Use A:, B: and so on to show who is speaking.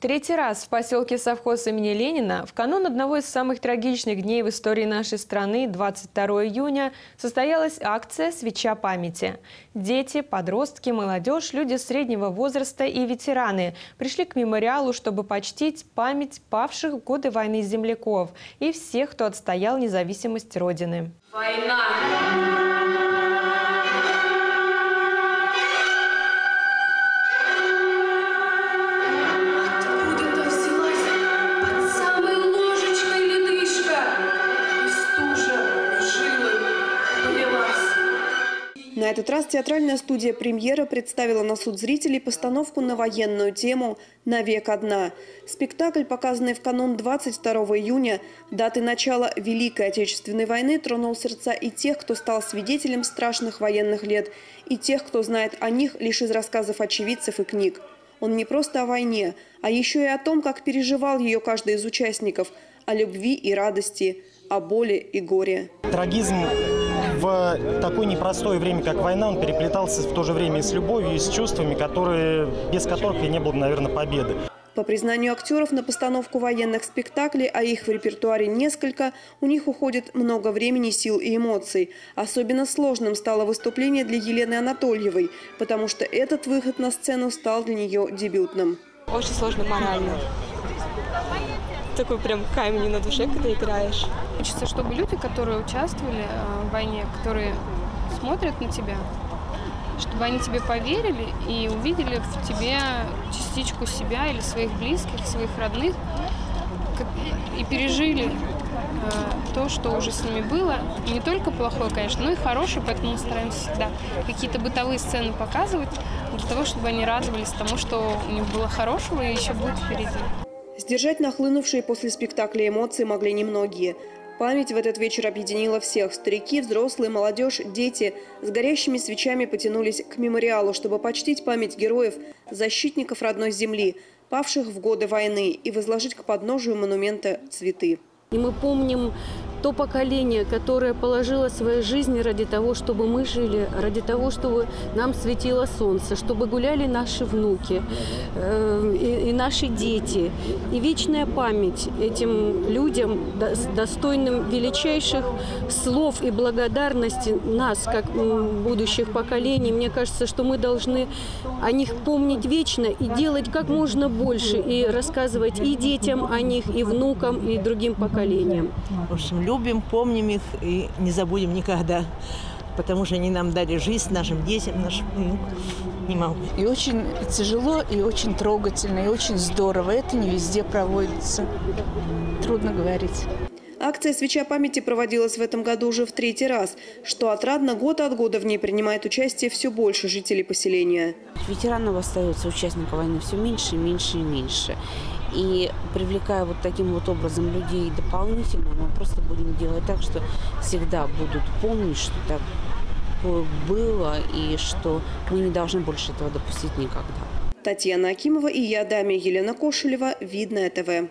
A: Третий раз в поселке совхоз имени Ленина в канун одного из самых трагичных дней в истории нашей страны, 22 июня, состоялась акция «Свеча памяти». Дети, подростки, молодежь, люди среднего возраста и ветераны пришли к мемориалу, чтобы почтить память павших в годы войны земляков и всех, кто отстоял независимость Родины.
B: Война!
C: Этот раз театральная студия «Премьера» представила на суд зрителей постановку на военную тему «Навек одна». Спектакль, показанный в канун 22 июня, даты начала Великой Отечественной войны, тронул сердца и тех, кто стал свидетелем страшных военных лет, и тех, кто знает о них лишь из рассказов очевидцев и книг. Он не просто о войне, а еще и о том, как переживал ее каждый из участников, о любви и радости, о боли и горе.
D: Трагизм в такое непростое время, как война, он переплетался в то же время и с любовью, и с чувствами, которые, без которых и не было, наверное, победы.
C: По признанию актеров, на постановку военных спектаклей, а их в репертуаре несколько, у них уходит много времени, сил и эмоций. Особенно сложным стало выступление для Елены Анатольевой, потому что этот выход на сцену стал для нее дебютным.
E: Очень сложно морально. Такой прям камень на душе, когда играешь.
F: Хочется, чтобы люди, которые участвовали э, в войне, которые смотрят на тебя, чтобы они тебе поверили и увидели в тебе частичку себя или своих близких, своих родных, и пережили э, то, что уже с ними было. Не только плохое, конечно, но и хорошее, поэтому мы стараемся всегда какие-то бытовые сцены показывать, для того, чтобы они радовались тому, что у них было хорошего и еще будет впереди.
C: Сдержать нахлынувшие после спектакля эмоции могли немногие. Память в этот вечер объединила всех. Старики, взрослые, молодежь, дети с горящими свечами потянулись к мемориалу, чтобы почтить память героев, защитников родной земли, павших в годы войны, и возложить к подножию монумента цветы.
G: И мы помним то поколение, которое положило свои жизни ради того, чтобы мы жили, ради того, чтобы нам светило солнце, чтобы гуляли наши внуки э, и, и наши дети. И вечная память этим людям, до- достойным величайших слов и благодарности нас, как будущих поколений. Мне кажется, что мы должны о них помнить вечно и делать как можно больше, и рассказывать и детям о них, и внукам, и другим поколениям.
H: Любим, помним их и не забудем никогда. Потому что они нам дали жизнь, нашим детям, нашим внукам. Не могу.
I: И очень тяжело, и очень трогательно, и очень здорово. Это не везде проводится. Трудно говорить.
C: Акция «Свеча памяти» проводилась в этом году уже в третий раз, что отрадно год от года в ней принимает участие все больше жителей поселения.
J: Ветеранов остается участников войны все меньше, и меньше и меньше. И привлекая вот таким вот образом людей дополнительно, мы просто будем делать так, что всегда будут помнить, что так было и что мы не должны больше этого допустить никогда.
C: Татьяна Акимова и я, Дамия Елена Кошелева, Видное ТВ.